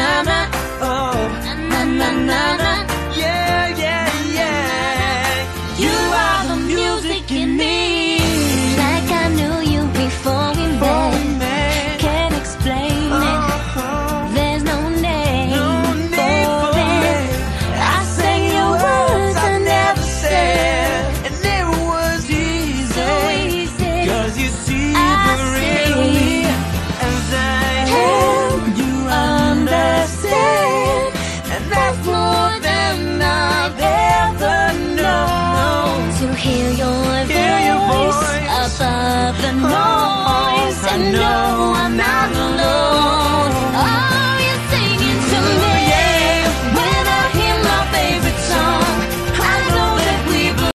na na, oh, na na na na, yeah yeah yeah. You are the music in me. Like I knew you before we met. Can't explain it. Uh-huh. There's no name for it. I sang your words I never said, and it was. Cause you see the real. hear your, hear voice, your voice above the noise, and no, I'm not.